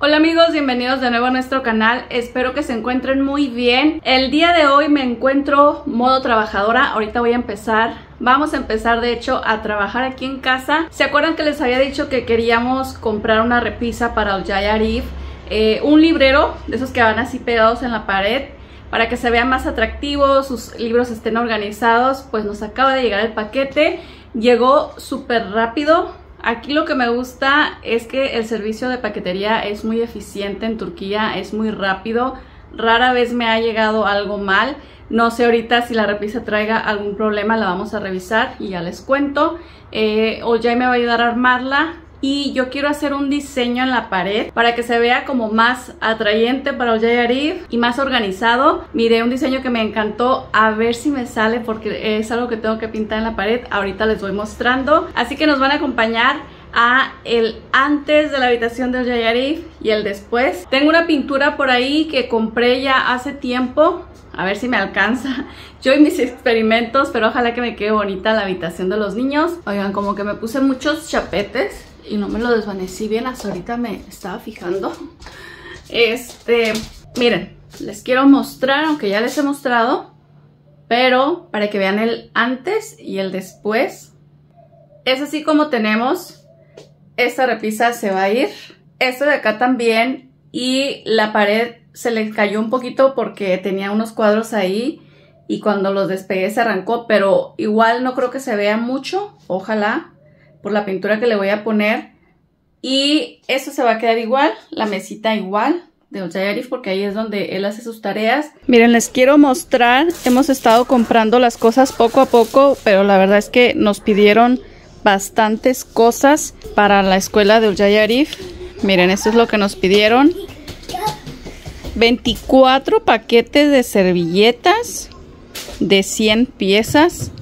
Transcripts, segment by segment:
Hola amigos, bienvenidos de nuevo a nuestro canal, espero que se encuentren muy bien. El día de hoy me encuentro modo trabajadora, ahorita voy a empezar, vamos a empezar de hecho a trabajar aquí en casa. ¿Se acuerdan que les había dicho que queríamos comprar una repisa para el Arif? Eh, un librero, de esos que van así pegados en la pared, para que se vea más atractivo, sus libros estén organizados, pues nos acaba de llegar el paquete, llegó súper rápido, Aquí lo que me gusta es que el servicio de paquetería es muy eficiente en Turquía, es muy rápido, rara vez me ha llegado algo mal. No sé ahorita si la repisa traiga algún problema, la vamos a revisar y ya les cuento. Eh, o ya me va a ayudar a armarla y yo quiero hacer un diseño en la pared para que se vea como más atrayente para el Arif y más organizado. Miré un diseño que me encantó, a ver si me sale porque es algo que tengo que pintar en la pared. Ahorita les voy mostrando. Así que nos van a acompañar a el antes de la habitación del Arif y el después. Tengo una pintura por ahí que compré ya hace tiempo. A ver si me alcanza. Yo y mis experimentos, pero ojalá que me quede bonita la habitación de los niños. Oigan, como que me puse muchos chapetes y no me lo desvanecí bien, hasta ahorita me estaba fijando. Este, miren, les quiero mostrar, aunque ya les he mostrado, pero para que vean el antes y el después. Es así como tenemos, esta repisa se va a ir, esto de acá también y la pared se le cayó un poquito porque tenía unos cuadros ahí y cuando los despegué se arrancó, pero igual no creo que se vea mucho, ojalá por la pintura que le voy a poner. Y eso se va a quedar igual, la mesita igual de Arif porque ahí es donde él hace sus tareas. Miren, les quiero mostrar, hemos estado comprando las cosas poco a poco, pero la verdad es que nos pidieron bastantes cosas para la escuela de Arif Miren, esto es lo que nos pidieron. 24 paquetes de servilletas de 100 piezas.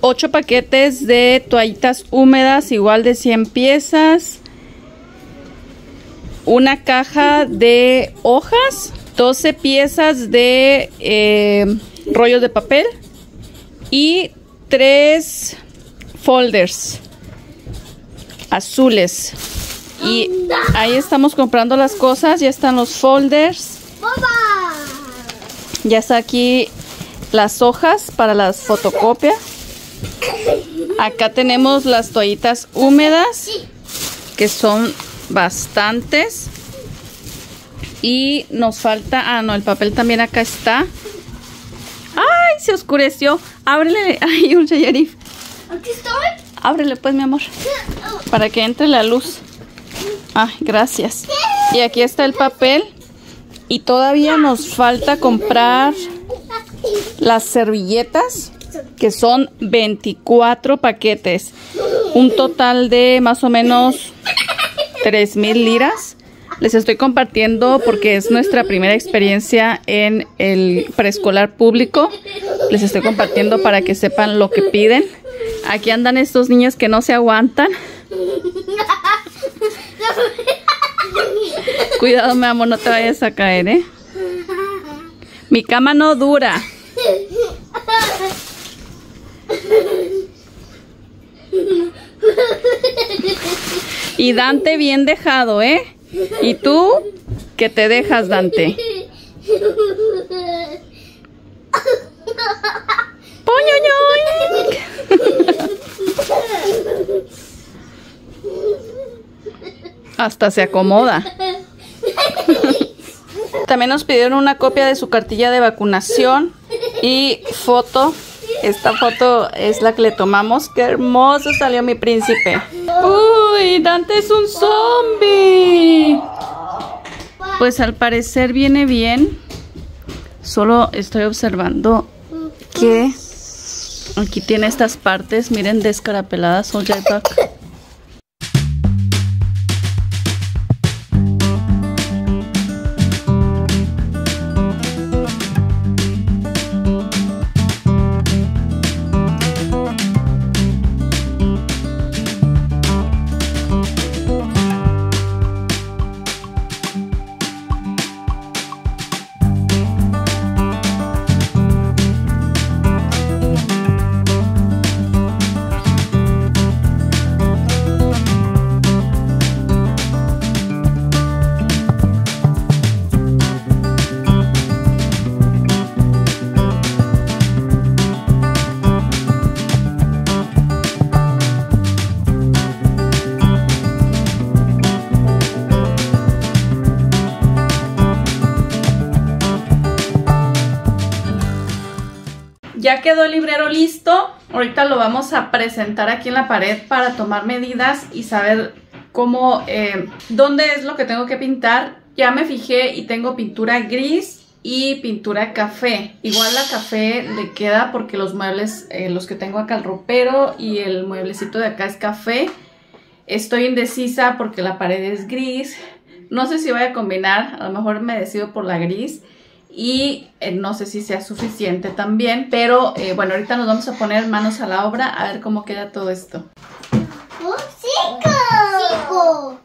8 paquetes de toallitas húmedas igual de 100 piezas. Una caja de hojas. 12 piezas de eh, rollos de papel. Y 3 folders azules. Y ahí estamos comprando las cosas. Ya están los folders. Ya está aquí las hojas para las fotocopias. Acá tenemos las toallitas húmedas, que son bastantes. Y nos falta, ah no, el papel también acá está. ¡Ay! Se oscureció. Ábrele, ay, un chayarif. Aquí estoy. Ábrele pues, mi amor. Para que entre la luz. Ay, gracias. Y aquí está el papel. Y todavía nos falta comprar las servilletas que son 24 paquetes. Un total de más o menos 3 mil liras. Les estoy compartiendo porque es nuestra primera experiencia en el preescolar público. Les estoy compartiendo para que sepan lo que piden. Aquí andan estos niños que no se aguantan. Cuidado, mi amor, no te vayas a caer, ¿eh? Mi cama no dura. Y Dante bien dejado, ¿eh? ¿Y tú? Que te dejas, Dante. Hasta se acomoda. También nos pidieron una copia de su cartilla de vacunación y foto esta foto es la que le tomamos. ¡Qué hermoso salió mi príncipe! ¡Uy! Dante es un zombie. Pues al parecer viene bien. Solo estoy observando que aquí tiene estas partes. Miren, descarapeladas. Jetpack. Ya quedó el librero listo. Ahorita lo vamos a presentar aquí en la pared para tomar medidas y saber cómo, eh, dónde es lo que tengo que pintar. Ya me fijé y tengo pintura gris y pintura café. Igual la café le queda porque los muebles, eh, los que tengo acá, el ropero y el mueblecito de acá es café. Estoy indecisa porque la pared es gris. No sé si voy a combinar, a lo mejor me decido por la gris y eh, no sé si sea suficiente también, pero eh, bueno, ahorita nos vamos a poner manos a la obra a ver cómo queda todo esto. ¡Oh, cinco! ¡Cinco!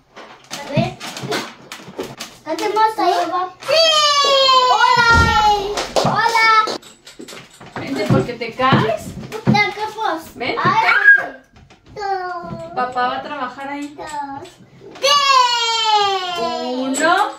A ver. ¿Hacemos ahí? ¡Sí! ¡Hola! ¡Hola! Vente porque te caes. Ven. Papá va a trabajar ahí. Dos. ¡Tres! Uno,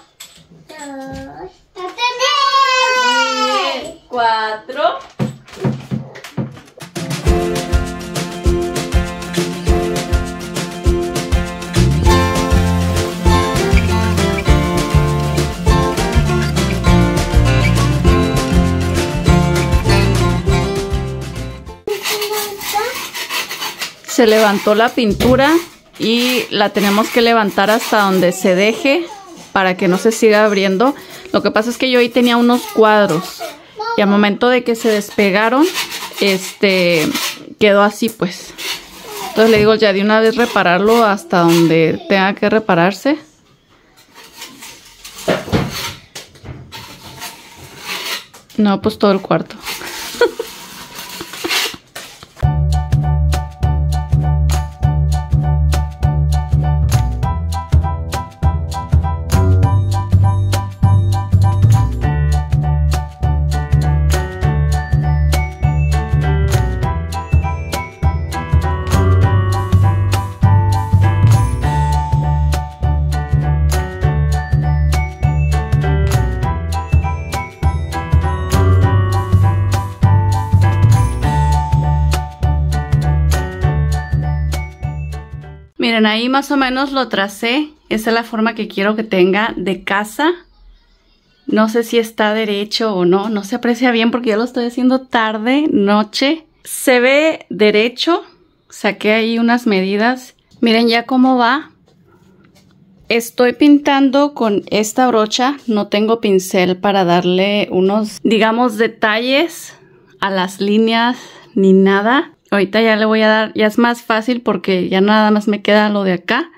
Se levantó la pintura y la tenemos que levantar hasta donde se deje para que no se siga abriendo. Lo que pasa es que yo ahí tenía unos cuadros y al momento de que se despegaron, este quedó así pues. Entonces le digo ya de una vez repararlo hasta donde tenga que repararse. No, pues todo el cuarto. Ahí más o menos lo tracé. Esa es la forma que quiero que tenga de casa. No sé si está derecho o no. No se aprecia bien porque ya lo estoy haciendo tarde, noche. Se ve derecho. Saqué ahí unas medidas. Miren ya cómo va. Estoy pintando con esta brocha. No tengo pincel para darle unos, digamos, detalles a las líneas ni nada. Ahorita ya le voy a dar, ya es más fácil porque ya nada más me queda lo de acá.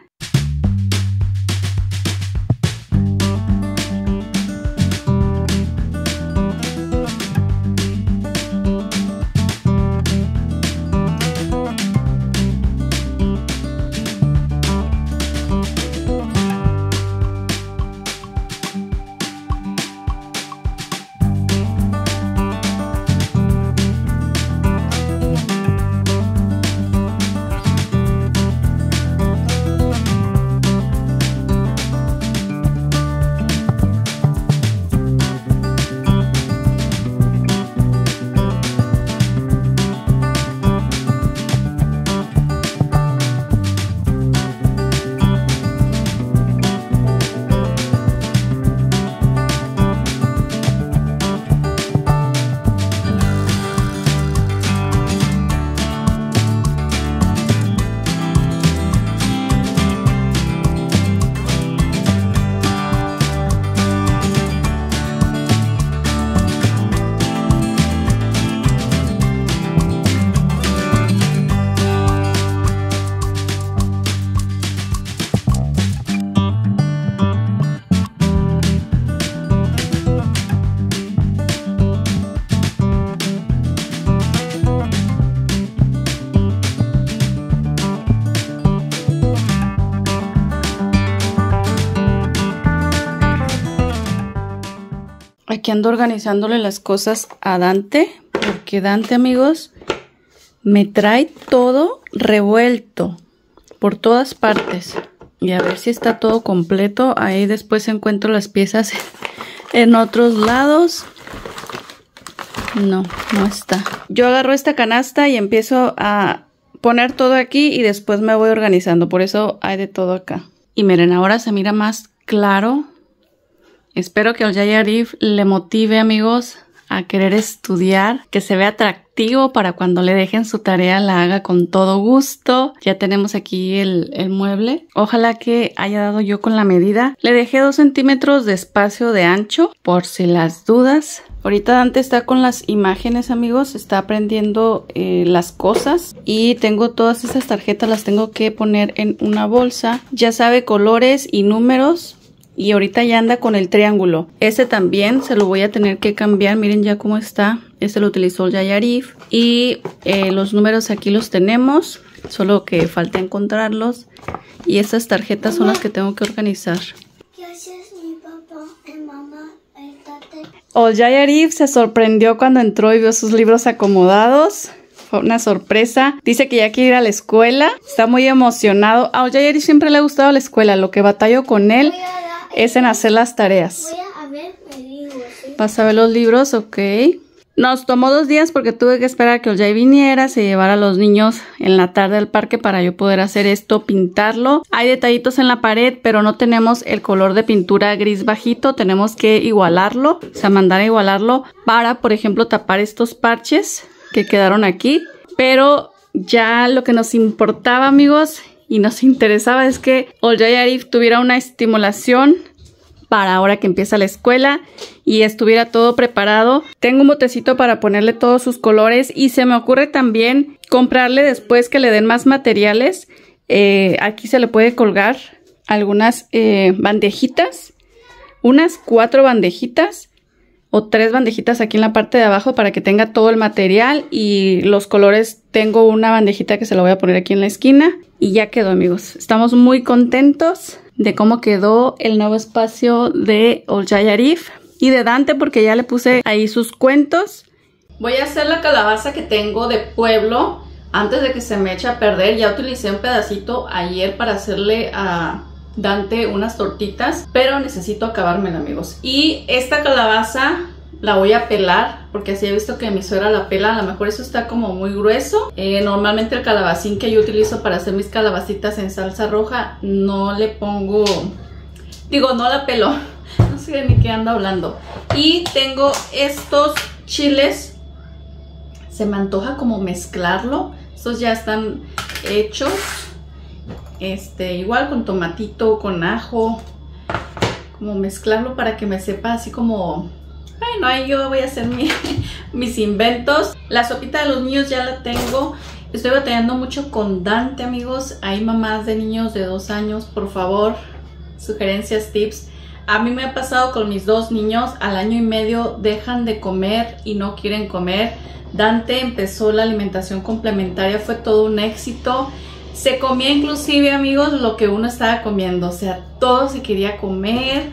Organizándole las cosas a Dante, porque Dante, amigos, me trae todo revuelto por todas partes. Y a ver si está todo completo. Ahí después encuentro las piezas en otros lados. No, no está. Yo agarro esta canasta y empiezo a poner todo aquí y después me voy organizando. Por eso hay de todo acá. Y miren, ahora se mira más claro Espero que al Yayarif le motive, amigos, a querer estudiar, que se vea atractivo para cuando le dejen su tarea la haga con todo gusto. Ya tenemos aquí el, el mueble. Ojalá que haya dado yo con la medida. Le dejé dos centímetros de espacio de ancho por si las dudas. Ahorita Dante está con las imágenes, amigos. Está aprendiendo eh, las cosas. Y tengo todas esas tarjetas, las tengo que poner en una bolsa. Ya sabe colores y números. Y ahorita ya anda con el triángulo. Ese también se lo voy a tener que cambiar. Miren ya cómo está. Este lo utilizó el Yayarif. Y eh, los números aquí los tenemos. Solo que falta encontrarlos. Y estas tarjetas son las que tengo que organizar. Gracias, mi papá y mamá. El tate. Oljay se sorprendió cuando entró y vio sus libros acomodados. Fue una sorpresa. Dice que ya quiere ir a la escuela. Está muy emocionado. A Oljay siempre le ha gustado la escuela. Lo que batallo con él es en hacer las tareas. voy a ver el libro, ¿sí? ¿Vas a ver los libros? Ok. Nos tomó dos días porque tuve que esperar a que Oljay viniera, se llevara a los niños en la tarde al parque para yo poder hacer esto, pintarlo. Hay detallitos en la pared, pero no tenemos el color de pintura gris bajito, tenemos que igualarlo, o sea, mandar a igualarlo para, por ejemplo, tapar estos parches que quedaron aquí. Pero ya lo que nos importaba, amigos, y nos interesaba es que Oljay Arif tuviera una estimulación para ahora que empieza la escuela y estuviera todo preparado. Tengo un botecito para ponerle todos sus colores y se me ocurre también comprarle después que le den más materiales. eh, aquí se le puede colgar algunas eh, bandejitas, unas cuatro bandejitas o tres bandejitas aquí en la parte de abajo para que tenga todo el material y los colores. Tengo una bandejita que se la voy a poner aquí en la esquina y ya quedó amigos. Estamos muy contentos de cómo quedó el nuevo espacio de Oljay Arif y de Dante porque ya le puse ahí sus cuentos. Voy a hacer la calabaza que tengo de pueblo antes de que se me eche a perder. Ya utilicé un pedacito ayer para hacerle a Dante unas tortitas, pero necesito acabármela, amigos. Y esta calabaza la voy a pelar porque así he visto que mi suegra la pela. A lo mejor eso está como muy grueso. Eh, normalmente el calabacín que yo utilizo para hacer mis calabacitas en salsa roja no le pongo... Digo, no la pelo. No sé de ni qué ando hablando. Y tengo estos chiles. Se me antoja como mezclarlo. Estos ya están hechos. Este, igual con tomatito, con ajo. Como mezclarlo para que me sepa así como... Bueno, ahí yo voy a hacer mi- mis inventos. La sopita de los niños ya la tengo. Estoy batallando mucho con Dante, amigos. Hay mamás de niños de dos años, por favor. Sugerencias, tips. A mí me ha pasado con mis dos niños. Al año y medio dejan de comer y no quieren comer. Dante empezó la alimentación complementaria. Fue todo un éxito. Se comía inclusive, amigos, lo que uno estaba comiendo. O sea, todo se quería comer.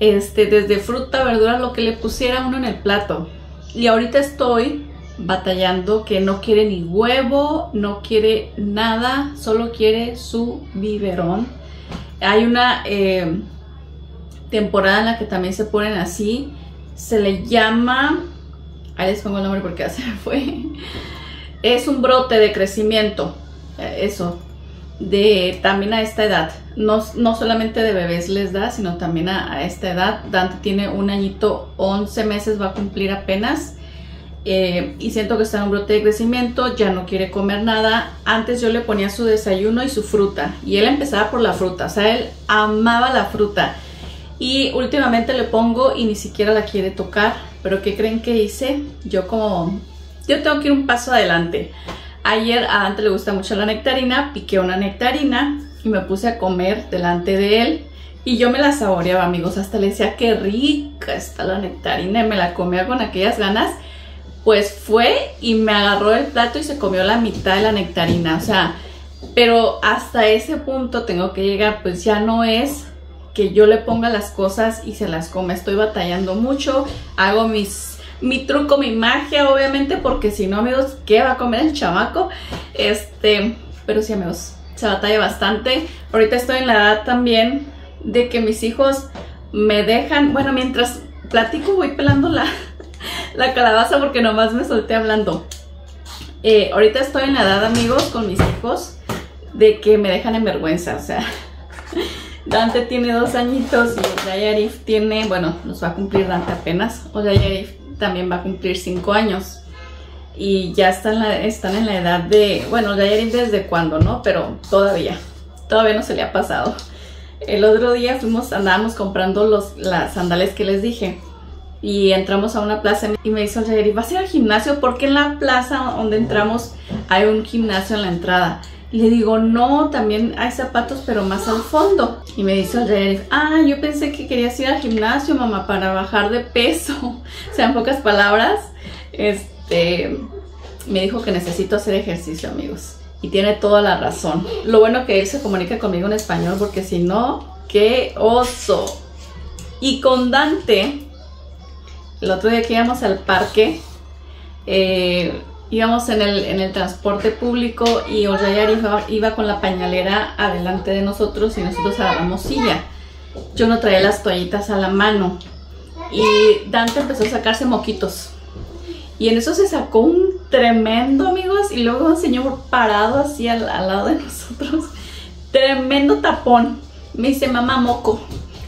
Este, desde fruta, verdura, lo que le pusiera uno en el plato. Y ahorita estoy batallando que no quiere ni huevo, no quiere nada, solo quiere su biberón. Hay una eh, temporada en la que también se ponen así. Se le llama. Ahí les pongo el nombre porque ya se fue. Es un brote de crecimiento. eh, Eso. De también a esta edad. No, no solamente de bebés les da, sino también a, a esta edad. Dante tiene un añito, 11 meses va a cumplir apenas. Eh, y siento que está en un brote de crecimiento, ya no quiere comer nada. Antes yo le ponía su desayuno y su fruta y él empezaba por la fruta, o sea, él amaba la fruta. Y últimamente le pongo y ni siquiera la quiere tocar, pero ¿qué creen que hice? Yo como, yo tengo que ir un paso adelante. Ayer a Dante le gusta mucho la nectarina, piqué una nectarina y me puse a comer delante de él. Y yo me la saboreaba, amigos, hasta le decía qué rica está la nectarina y me la comía con aquellas ganas pues fue y me agarró el plato y se comió la mitad de la nectarina. O sea, pero hasta ese punto tengo que llegar, pues ya no es que yo le ponga las cosas y se las come. Estoy batallando mucho, hago mis, mi truco, mi magia, obviamente, porque si no, amigos, ¿qué va a comer el chamaco? Este, pero sí, amigos, se batalla bastante. Ahorita estoy en la edad también de que mis hijos me dejan, bueno, mientras platico voy pelando la, la calabaza porque nomás me solté hablando. Eh, ahorita estoy en la edad, amigos, con mis hijos, de que me dejan en vergüenza. O sea, Dante tiene dos añitos y Ollay Arif tiene, bueno, los va a cumplir Dante apenas. Ollay Arif también va a cumplir 5 años. Y ya están, están en la edad de, bueno, ya desde cuándo, ¿no? Pero todavía, todavía no se le ha pasado. El otro día fuimos, andábamos comprando los, las sandales que les dije y entramos a una plaza y me dice el ¿vas a ir al gimnasio? Porque en la plaza donde entramos hay un gimnasio en la entrada. Le digo, no, también hay zapatos, pero más al fondo. Y me dice ah, yo pensé que querías ir al gimnasio, mamá, para bajar de peso. o sea, en pocas palabras, este, me dijo que necesito hacer ejercicio, amigos. Y tiene toda la razón. Lo bueno que él se comunica conmigo en español, porque si no, qué oso. Y con Dante, el otro día que íbamos al parque, eh, íbamos en el, en el, transporte público y Orayar iba, iba, con la pañalera adelante de nosotros y nosotros agarramos silla. Yo no traía las toallitas a la mano y Dante empezó a sacarse moquitos. Y en eso se sacó un tremendo, amigos, y luego un señor parado así al, al lado de nosotros. Tremendo tapón. Me dice, mamá, moco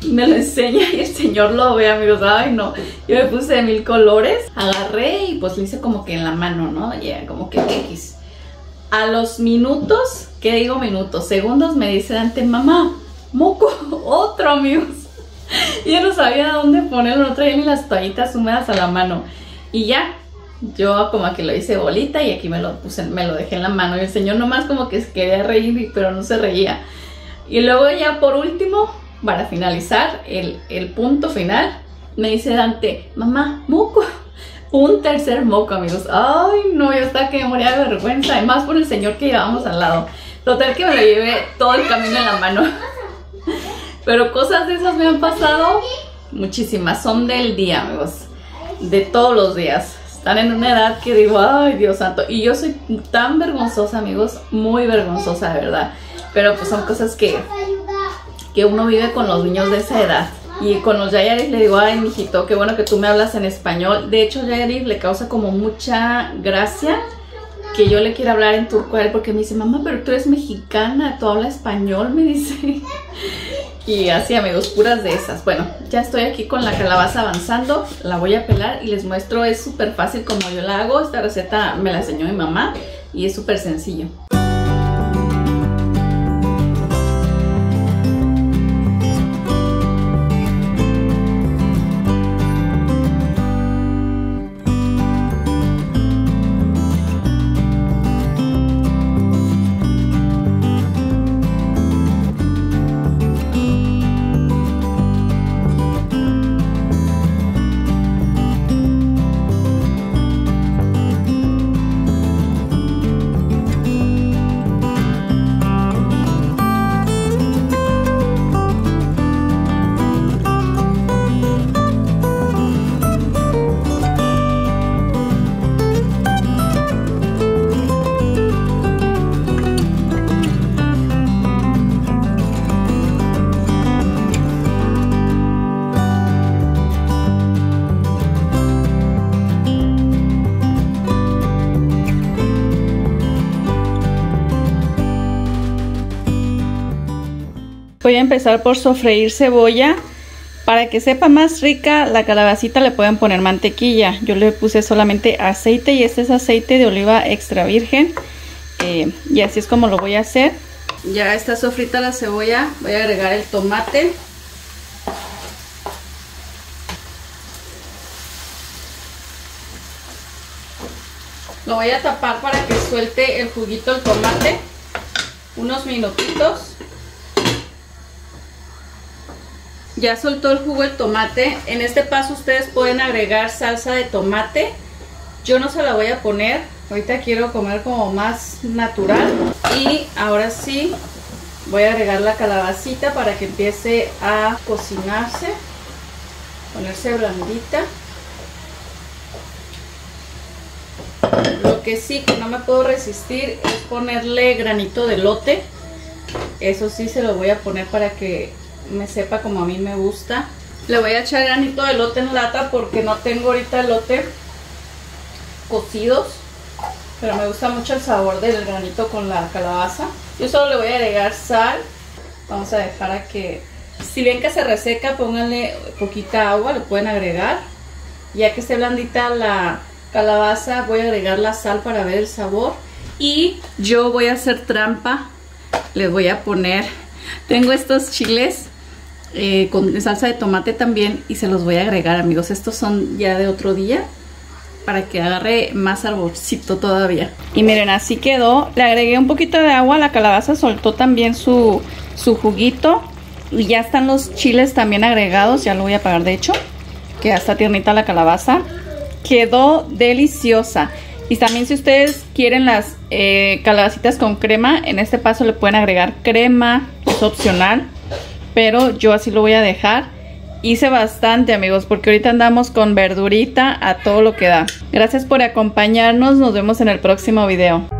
me lo enseña y el señor lo ve, amigos. Ay, no. Yo me puse de mil colores, agarré y pues le hice como que en la mano, ¿no? Ya, como que X. A los minutos, ¿qué digo minutos? Segundos me dice Dante, mamá, moco, otro, amigos. Yo no sabía dónde ponerlo, no traía ni las toallitas húmedas a la mano. Y ya, yo como que lo hice bolita y aquí me lo puse, me lo dejé en la mano. Y el señor nomás como que quería reír, pero no se reía. Y luego ya por último, para finalizar el, punto final, me dice Dante, mamá, moco. Un tercer moco, amigos. Ay, no, yo estaba que me moría de vergüenza. Además por el señor que llevábamos al lado. Total que me lo llevé todo el camino en la mano. Pero cosas de esas me han pasado muchísimas. Son del día, amigos. De todos los días. Están en una edad que digo, ay, Dios santo. Y yo soy tan vergonzosa, amigos. Muy vergonzosa, de verdad. Pero pues son cosas que que uno vive con los niños de esa edad. Y con los Yayaris le digo, ay, mijito, qué bueno que tú me hablas en español. De hecho, Yayaris le causa como mucha gracia que yo le quiera hablar en turco a él porque me dice, mamá, pero tú eres mexicana, tú hablas español, me dice. y así, amigos, puras de esas. Bueno, ya estoy aquí con la calabaza avanzando, la voy a pelar y les muestro, es súper fácil como yo la hago. Esta receta me la enseñó mi mamá y es súper sencillo. Voy a empezar por sofreír cebolla. Para que sepa más rica la calabacita le pueden poner mantequilla. Yo le puse solamente aceite y este es aceite de oliva extra virgen. Eh, y así es como lo voy a hacer. Ya está sofrita la cebolla. Voy a agregar el tomate. Lo voy a tapar para que suelte el juguito el tomate. Unos minutitos. Ya soltó el jugo el tomate. En este paso ustedes pueden agregar salsa de tomate. Yo no se la voy a poner. Ahorita quiero comer como más natural. Y ahora sí voy a agregar la calabacita para que empiece a cocinarse. Ponerse blandita. Lo que sí que no me puedo resistir es ponerle granito de lote. Eso sí se lo voy a poner para que me sepa como a mí me gusta. Le voy a echar granito de lote en lata porque no tengo ahorita elote cocidos. Pero me gusta mucho el sabor del granito con la calabaza. Yo solo le voy a agregar sal. Vamos a dejar a que... Si bien que se reseca, pónganle poquita agua, le pueden agregar. Ya que esté blandita la calabaza, voy a agregar la sal para ver el sabor. Y yo voy a hacer trampa. Les voy a poner... Tengo estos chiles eh, con salsa de tomate también y se los voy a agregar, amigos. Estos son ya de otro día para que agarre más arbolcito todavía. Y miren, así quedó. Le agregué un poquito de agua, la calabaza soltó también su, su juguito. Y ya están los chiles también agregados, ya lo voy a apagar de hecho. Que ya está tiernita la calabaza. Quedó deliciosa. Y también si ustedes quieren las eh, calabacitas con crema, en este paso le pueden agregar crema, es opcional. Pero yo así lo voy a dejar. Hice bastante amigos porque ahorita andamos con verdurita a todo lo que da. Gracias por acompañarnos, nos vemos en el próximo video.